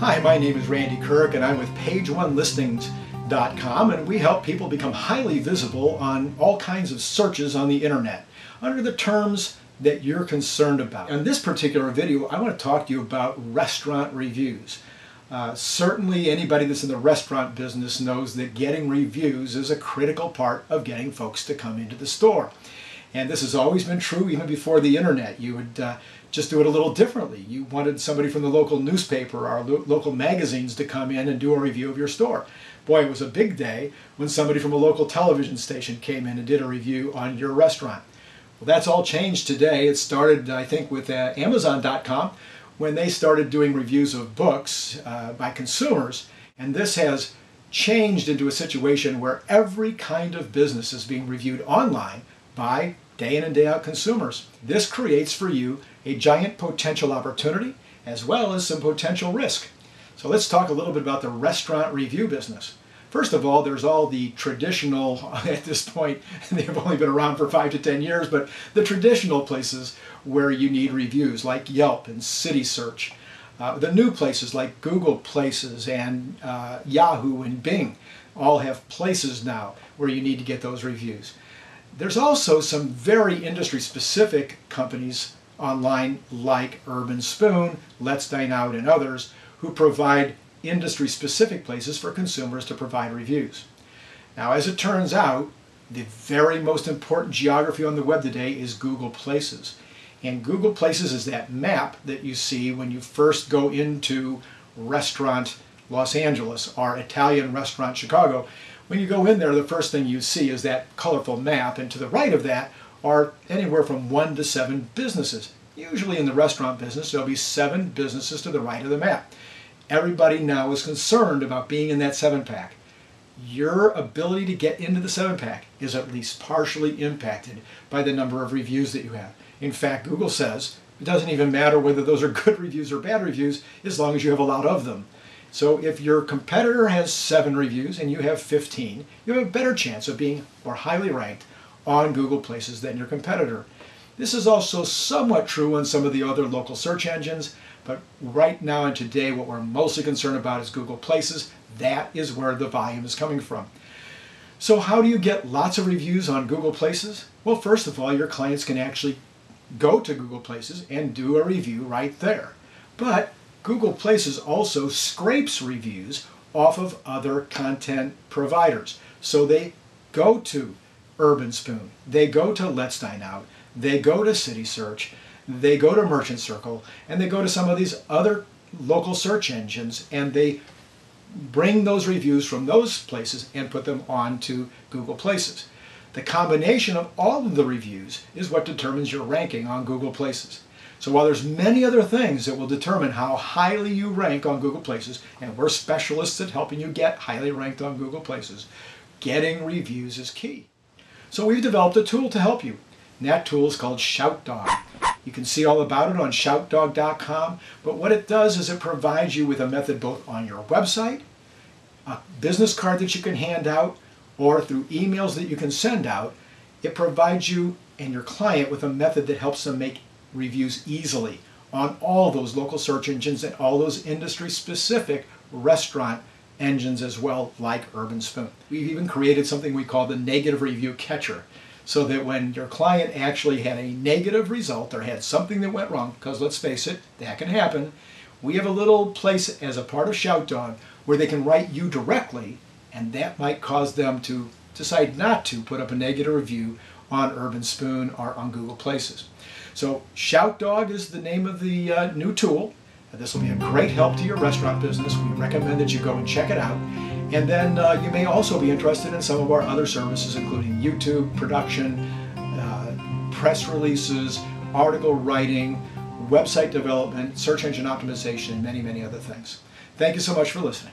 name is Randy Kirk and I'm with Page1Listings.com and we help people become highly visible on all kinds of searches on the internet under the terms that you're concerned about. In this particular video, I want to talk to you about restaurant reviews. Uh, certainly anybody that's in the restaurant business knows that getting reviews is a critical part of getting folks to come into the store. And this has always been true even before the internet. You would uh, just do it a little differently. You wanted somebody from the local newspaper or lo local magazines to come in and do a review of your store. Boy, it was a big day when somebody from a local television station came in and did a review on your restaurant. Well, that's all changed today. It started, I think, with uh, Amazon.com when they started doing reviews of books uh, by consumers. And this has changed into a situation where every kind of business is being reviewed online by day in and day out consumers. This creates for you a giant potential opportunity as well as some potential risk. So let's talk a little bit about the restaurant review business. First of all, there's all the traditional, at this point, they've only been around for five to ten years, but the traditional places where you need reviews, like Yelp and City Search. Uh, the new places like Google Places and uh, Yahoo and Bing all have places now where you need to get those reviews. There's also some very industry specific companies online like Urban Spoon, Let's Dine Out, and others who provide industry specific places for consumers to provide reviews. Now, as it turns out, the very most important geography on the web today is Google Places. And Google Places is that map that you see when you first go into restaurant Los Angeles or Italian restaurant Chicago. When you go in there, the first thing you see is that colorful map, and to the right of that are anywhere from one to seven businesses. Usually in the restaurant business, there'll be seven businesses to the right of the map. Everybody now is concerned about being in that seven pack. Your ability to get into the seven pack is at least partially impacted by the number of reviews that you have. In fact, Google says it doesn't even matter whether those are good reviews or bad reviews as long as you have a lot of them. So if your competitor has seven reviews and you have 15, you have a better chance of being more highly ranked on Google Places than your competitor. This is also somewhat true on some of the other local search engines, but right now and today, what we're mostly concerned about is Google Places. That is where the volume is coming from. So how do you get lots of reviews on Google Places? Well, first of all, your clients can actually go to Google Places and do a review right there. But Google Places also scrapes reviews off of other content providers. So they go to Urban Spoon, they go to Let's Dine Out, they go to City Search, they go to Merchant Circle, and they go to some of these other local search engines and they bring those reviews from those places and put them onto Google Places. The combination of all of the reviews is what determines your ranking on Google Places. So while there's many other things that will determine how highly you rank on Google Places, and we're specialists at helping you get highly ranked on Google Places, getting reviews is key. So we've developed a tool to help you. And that tool is called ShoutDog. You can see all about it on shoutdog.com, but what it does is it provides you with a method both on your website, a business card that you can hand out, or through emails that you can send out. It provides you and your client with a method that helps them make reviews easily on all those local search engines and all those industry specific restaurant engines as well, like Urban Spoon. We've even created something we call the negative review catcher so that when your client actually had a negative result or had something that went wrong, because let's face it, that can happen, we have a little place as a part of ShoutDog where they can write you directly, and that might cause them to decide not to put up a negative review on Urban Spoon or on Google Places. So Shout Dog is the name of the uh, new tool. This will be a great help to your restaurant business. We recommend that you go and check it out. And then uh, you may also be interested in some of our other services, including YouTube production, uh, press releases, article writing, website development, search engine optimization, and many, many other things. Thank you so much for listening.